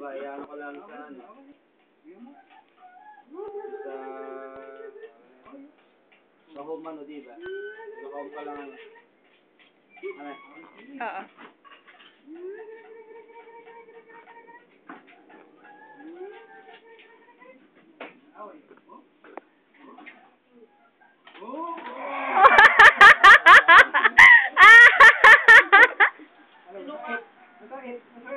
ba, iyan ko lang sa ano. Sa... Sa home ano, di ba? Sa home ka lang ano. Ano? Oo. Ano? Ano? Ano?